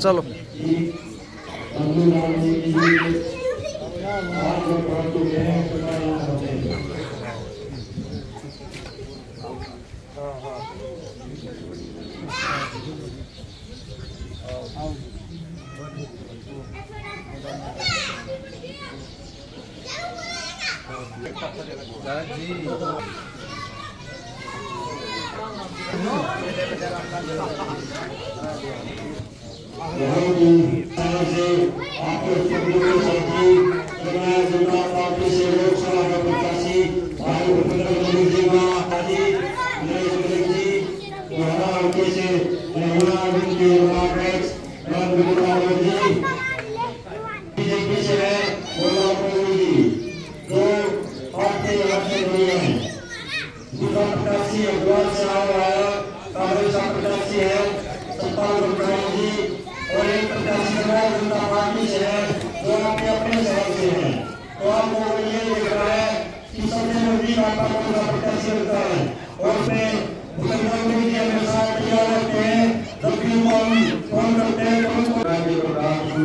चलो बहुत ही भूपेंद्र जी महाराजी नरेश मोदी जी दोहरा हल्के से नेहुआ अरविंद के अध्यक्ष राम गोपाल जी बीजेपी से है गोपाल मोदी जी है दूसरा प्रत्याशी अखबार से आ रहा कांग्रेस का प्रत्याशी सत्तावन गुरगांव जी और एक प्रत्याशी जनता पार्टी से है जो आपके अपने शहर से है। तो आपको ये देखा है कि सबसे नज़दीक आपका सा प्रत्याशी होता है। और मुख्यमंत्री जी हैं करते हैं प्रधानमंत्री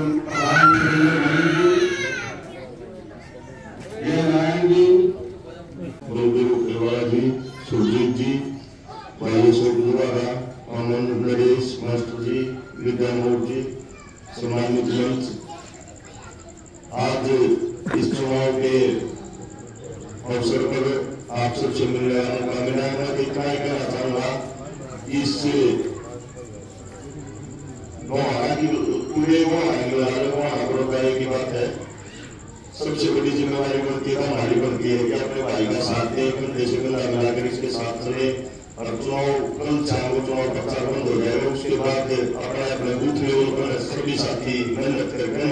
सबसे बड़ी जिम्मेवारी बनती है, हमारी बनती है कि अपने भाई का साथ दें एक घंटे से मिला मिलाकर इसके साथ चले। और चुनाव कल चाहे वो चुनाव प्रचार बंद हो जाएगा उसके बाद अपने अपने बूथ लेवल पर सभी साथी मेहनत करके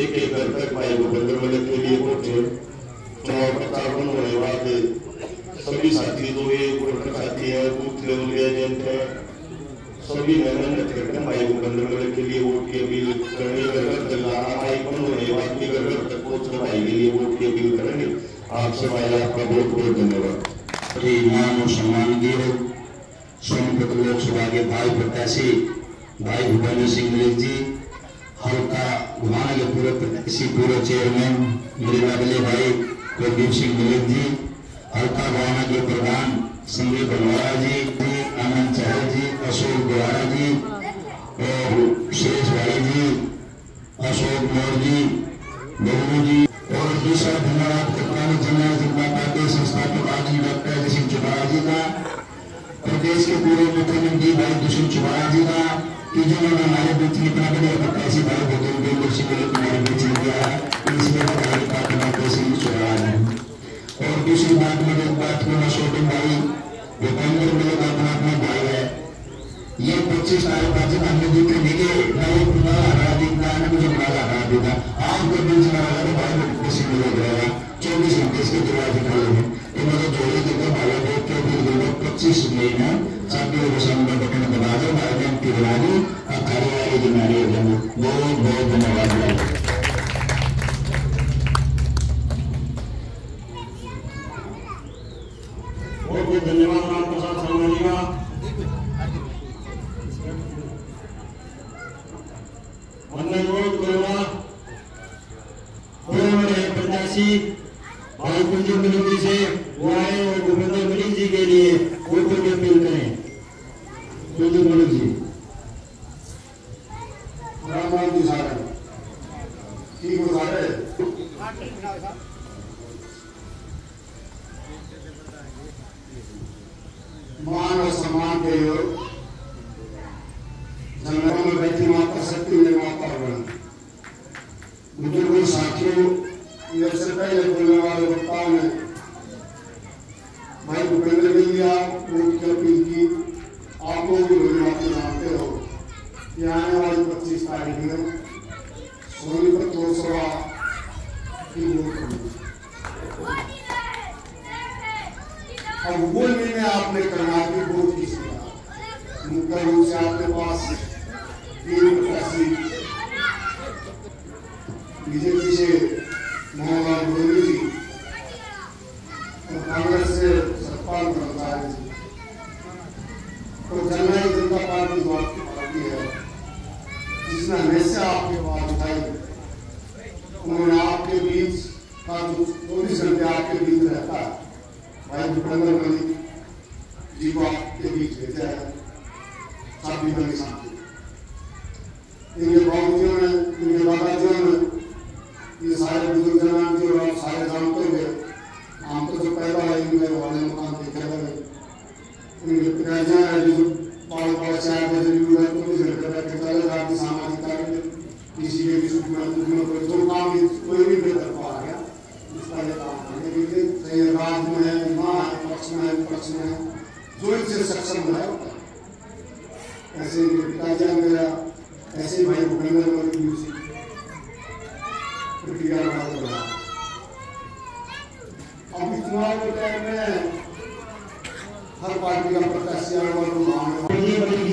एक एक घर तक भाई भूपेंद्र मलिक के लिए पहुँचे चुनाव प्रचार बंद होने के बाद सभी साथी जो ये वोटर साथी है, बूथ लेवल के एजेंट है। सभी मेहनत करके भाई भूपेंद्र मलिक के लिए वोट की अपील करनी घर घर तक लाना भाई बंद होने के बाद भी घर घर तक पहुंचकर भाई के लिए वोट की अपील करेंगे आपसे भाई आपका बहुत बहुत धन्यवाद। मान और सम्मान दिए सोनभद्र लोकसभा के भाई प्रत्याशी, भाई भूपेंद्र सिंह मलिक जी, हल्का घुमाने के पूरे प्रत्याशी पूर्व चेयरमैन, मेरे लाडले भाई कुलदीप सिंह मलिक जी, हल्का घुमाना के प्रधान संजय बनवारा जी, आनंद चहल जी, अशोक गुरारा जी पच्चीस का जब हमने देखे देखे ना वो पुनः हरा दिखना ना मुझे बड़ा हरा दिखा आज के दिन से हरा तो भाई लोग किसी को लग रहा है चौबीस घंटे इसके दरवाजे खोले हैं मतलब जोड़े देखे भाई लोग के फिर दो पच्चीस महीना चाबी और संबंध बटन दबा दो भाई बहन की बना और थारी वाली ज़िम्मेदारी हो जाए बहुत बहुत धन्यवाद धन्यवाद राम प्रसाद शर्मा जी का। हमने अनुरोध करूँगा कोई हमारे प्रत्याशी भाई कुंज मलिक जी से वो आए और भूपेंद्र मलिक जी के लिए वोटों की अपील करें कुंज मलिक जी राम जी सारे ठीक हो सारे मान और सम्मान के योग जंगलों में बैठी माता शक्ति निर्माता बना बुज़ुर्गों साथियों ये से पहले बोलने वाले वक्ताओं ने भाई भूपेंद्र भैया वोट की अपील की आप लोग भी भोली बातें जानते हो कि आने वाली पच्चीस तारीख में अब बोलने में आपने करना की वोट किसी का मुख्य रूप से आपके पास बीजेपी से मोहनलाल गोविंद जी और कांग्रेस से सतपाल कर्मचारी जी तो जननायक जनता पार्टी जो आपकी पार्टी है। जिसने हमेशा आपकी आवाज़ उठाई उन्होंने आपके बीच का जो आपके बीच रहता है, भाई भूपेंद्र मलिक जी को आपके बीच भेजा है साथी। इनके बाबूजियों ने इनके ने ये सारे बुज़ुर्ग जनान जो आप सारे जानते हुए हम तो जो पैदा है इनके वाले मकान इनके हैं, जो बाल बाल चार बजे भी हुए तो भी घर बैठ के चले जाते सामाजिक कार्य में कोई काम कोई भी बेहतर को आ गया उसका ये काम करने के लिए राज में है माँ है पक्ष में है पक्ष में है जो इनसे सक्षम है ऐसे इनके पिताजी मेरा ऐसे भाई भूपेंद्र भी उसी प्रक्रिया चल रहा अभी चुनाव के टाइम में हर पार्टी का प्रत्याशी और मांग बड़ी बड़ी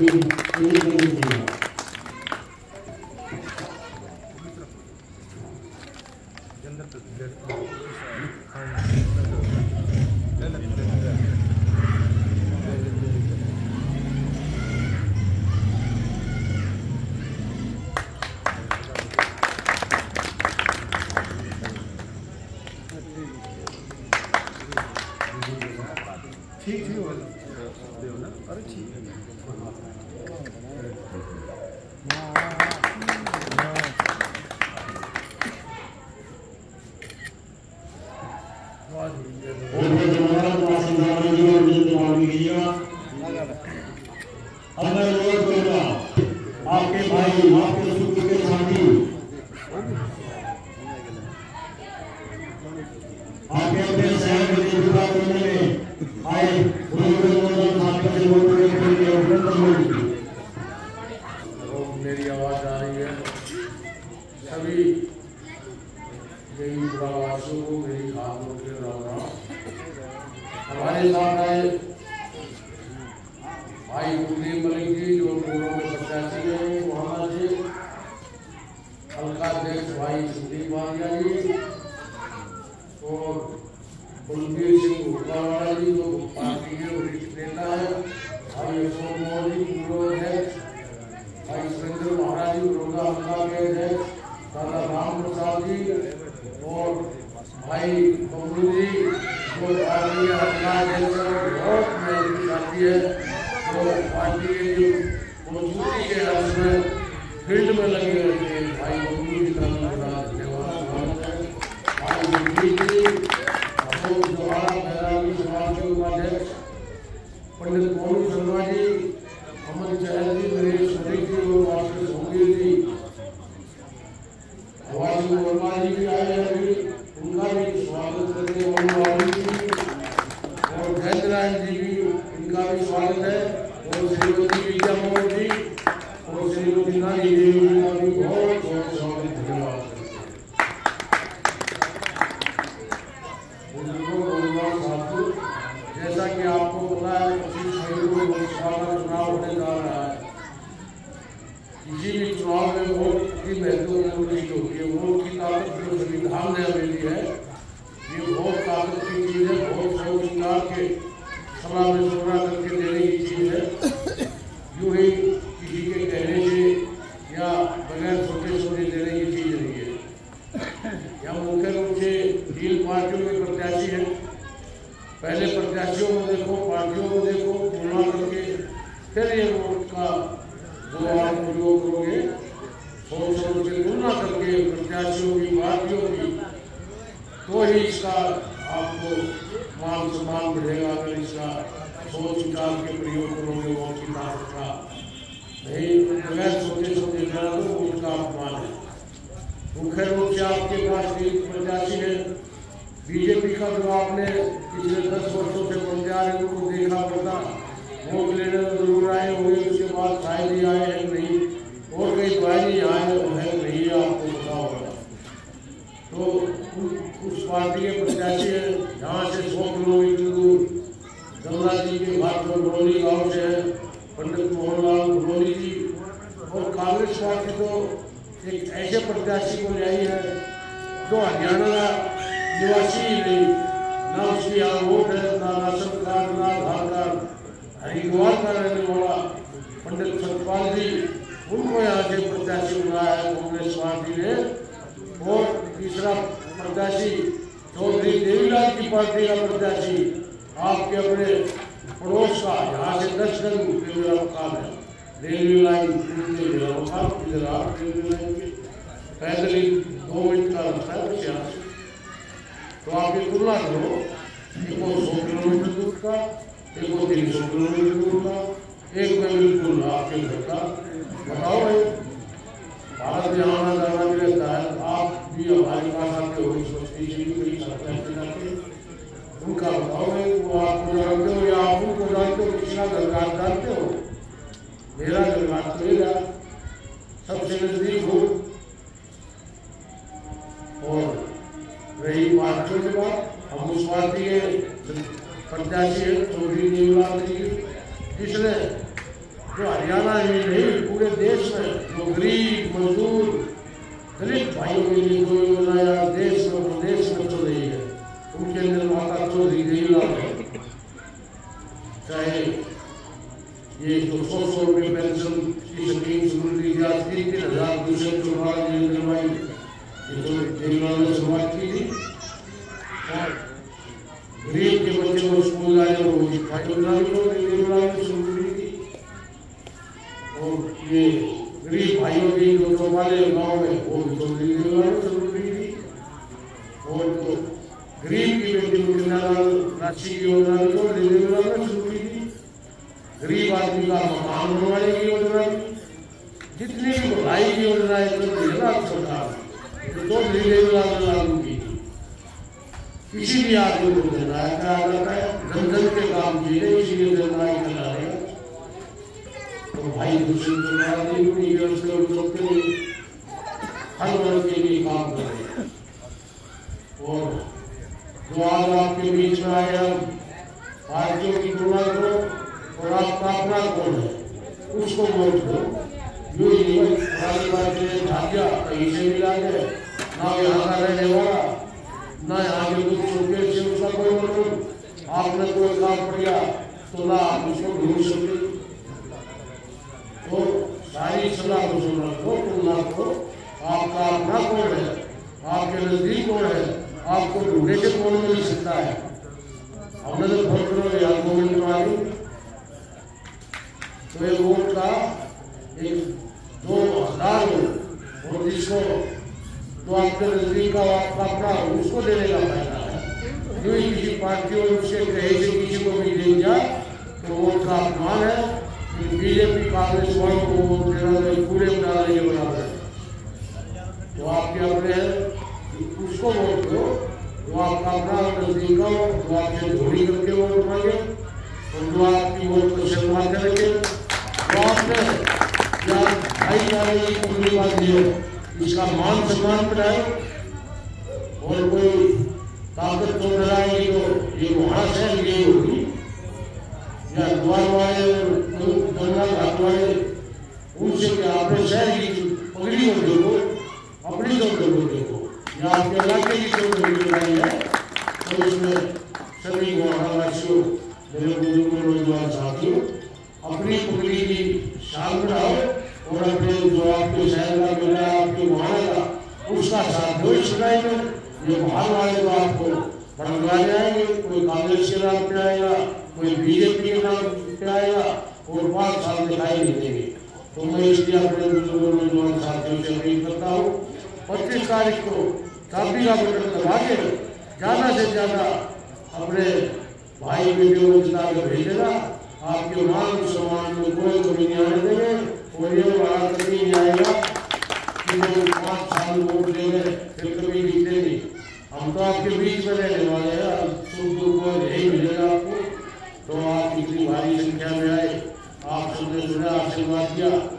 जीवा बड़ी का स्वागत करें अरे ठीक बड़ी जीवा पूर्व जमाना वासी जाने जीवा मिल दिमाग की जीवा अब मैं रोज करूँगा आपके भाई आपके सुख के साथी आपके अपने शहर में जुड़ा करने में आए बुज़ुर्ग साथ से वोट करने के लिए उपलब्ध होगी तो मेरी आवाज़ आ रही है सभी गरीब प्रवासियों को मेरी हाथ जोड़ के राम राम हमारे साथ आए भाई कुलदीप मलिक जी जो पूर्व में प्रत्याशी है वहाँ से हल्का अध्यक्ष भाई सुदीप वालिया जी और बलबीर सिंह हुक्कावाला जी जो पार्टी के वरिष्ठ नेता है। भाई अशोक मोहन जी पूर्व अध्यक्ष भाई सुरेंद्र महाराज जी दुर्गा हल्का के अध्यक्ष दादा राम प्रसाद जी और भाई बबलू जी जो हल्का अध्यक्ष बहुत मेहनती साथी है। जो पार्टी के जो मजबूती के अर्थ में फ़ील्ड में लगे रहते हैं। भाई उपाध्यक्ष, पंडित मोनू शर्मा जी अमन चहल जी मेरे शरीक जी और मास्टर सोमवीर जी। आवाज़ वर्मा जी भी आए हैं अभी। उनका भी स्वागत करते हैं और जयंतरायण जी भी, इनका भी स्वागत है। और श्रीमती विद्या मोहन जी और श्रीमती जी का बहुत बहुत धन्यवाद जैसा कि आपको पता है पच्चीस मई को लोकसभा का चुनाव होने जा रहा है किसी भी चुनाव में वोट की महत्वपूर्ण चीज़ होती है वोट की ताकत जो संविधान ने हमें दी है ये बहुत ताकत की चीज़ है, बहुत सोच के सभा में सोना करके देने की चीज़ है यूँ ही किसी के कहने से या बगैर सोचे सोचे देने की चीज़ नहीं है यहाँ मुख्य रूप से तीन पार्टियों के प्रत्याशी हैं पहले प्रत्याशियों को देखो पार्टियों को देखो तुलना करके फिर ये वोट का जो आप उपयोग करोगे सोच सोच के तुलना करके पार्टियों की तो ही इसका आपको मान सम्मान बढ़ेगा अगर इसका सोच विचार के प्रयोग करोगे वोट की ताकत का नहीं बगैर सोचे सोचे जाना तो वोट का अपमान है। मुख्य रूप से आपके पास एक प्रत्याशी है। बीजेपी का जो आपने पिछले दस वर्षों से बनते आ रहे उनको देखा पता वोट लेने ज़रूर आए होंगे, उसके बाद शायद ही आए। हैं नहीं और कई बारी आए हैं नहीं आपको पता होगा तो पार्टी के प्रत्याशी है, यहाँ से सौ किलोमीटर दूर। गंगा जी के घाट पर बरौली गाँव से है, पंडित मोहनलाल बरौली जी। और कांग्रेस पार्टी तो एक ऐसे प्रत्याशी को ले आई है, जो हरियाणा निवासी ही नहीं, ना उसकी यहाँ वोट है, ना राशन कार्ड, ना आधार कार्ड, हरिद्वार का रहने वाला पंडित सतपाल जी, उनको यहाँ से प्रत्याशी बनाया है कांग्रेस पार्टी ने। और तीसरा प्रत्याशी चौधरी देवीलाल की पार्टी का प्रत्याशी, आपके अपने पड़ोस का यहाँ से दस गज के मेरा मकान है। रेलवे लाइन इधर आप रेलवे लाइन के। पैदल ही दो मिनट का रास्ता है बस यहाँ से तो आप ये तुलना करो, एक वो सौ किलोमीटर दूर का, एक वो तीन सौ किलोमीटर दूर का, एक में बिल्कुल आपके घर का। बताओ भाई, भारत में आना जाना भी रहता है, आप भी हमारे पास उनका बताओ वो आपको जानते हो या आप उनको जानते हो किसका दरगाह जानते हो मेरा तो मेरा सबसे नज़दीक हो और रही पार्टियों की बात हम उस पार्टी के प्रत्याशी हैं चौधरी देवलाल जी जिसने जो हरियाणा में नहीं, पूरे देश में जो गरीब, मजदूर दलित भाइयों के लिए जो योजना देश में प्रदेश में चल रही है। उनके अंदर माता चौधरी देवलाल है चाहे ये जो सौ सौ रुपये पेंशन की की थी, आज तीन तीन हज़ार दो सौ चौवालीस नरेंद्र भाई ये तो देवलाल ने शुरुआत की थी। गरीब के बच्चे को स्कूल को योजना भी तो देवलाल ने शुरू की थी। और ये गरीब भाइयों की जो चौपाले गाँव में वो भी चौधरी की थी और जो गरीब की बेटी को राशि की योजना की थी गरीब आदमी का मकान बनवाने की योजना जितनी भी भलाई की रही है सरकार तो चौधरी देवलाल ने लागू की किसी भी आदमी को जननायक कहा जाता है जन जन के काम किए इसीलिए जननायक कहा है तो भाई दुष्यंत चौधरी नहीं हुई है उसके लोग के लिए हर वर्ग के लिए काम कर रहे हैं और जो आज आपके बीच में आए हम पार्टियों की तुलना करो और आपका अपना कौन है उसको वोट दो जो ही नहीं पुरानी पार्टी ने भाग्या कहीं से मिला के ना यहाँ का रहने वाला ना यहाँ के कुछ रुपये से उसका कोई मतलब आपने कोई काम किया तो ना आप उसको ढूंढ सकते तो सारी सलाह को तुलना को आपका अपना कौन है आपके नज़दीक कौन है आपको ढूँढने से कौन मिल सकता है हमने तो बहुत करो यार दो मिनट में आगे तो ये वोट का एक दो हज़ार वोट और जिसको तो आपके नज़दीक का आपका अपना उसको देने का फ़ायदा है जो किसी पार्टी और उसके कहे से किसी को भी दे दिया तो वोट का अपमान है। कि बीजेपी कांग्रेस वालों को देना तो पूरे डालने के बराबर है। तो आपके अपने हैं? उसको वोट दो। जो आपका अपना नज़दीक हो जो आपसे धोनी करके वोट मांगे और जो आपकी वोट को सम्मान करेंगे। तो आपने या भाईचारे की पूरी बात दी है। इसका मान सम्मान बढ़ाए और कोई ताकत तो बढ़ाएगी तो ये वहाँ से ये होगी। या द्वार वाले गंगा घाट वाले उनसे क्या अपने शहर की पगड़ी को देखो अपनी दौड़ को देखो या आपके इलाके की जो पगड़ी बनाई है तो इसमें सभी वासियों मेरे बुज़ुर्ग नौजवान साथियों, अपनी पगड़ी की शान बढ़ाओ और अपने जो आपके शहर का मेला आपके वहाँ का, उसका साथ दो लड़ाई में। ये बाहर वाले तो आपको बड़ंगाने आएँगे, कोई कांग्रेस के नाम पे आएगा, कोई बीजेपी के नाम पे आएगा और पाँच साल दिखाई हैं तो मैं इसलिए अपने बुज़ुर्गों में जो साथियों से अपील करता हूँ पच्चीस तारीख को काफ़ी आवेदन बटन के ज़्यादा से ज़्यादा अपने भाई बेटियों को जिला कर भेजेगा आपके मान सम्मान में कोई कमी नहीं आने देंगे और ये बड़ा कभी नहीं आएगा कि वो पाँच साल वोट देंगे फिर कभी जीते नहीं हम तो आपके बीच में रहने वाले हैं। शुरुआत किया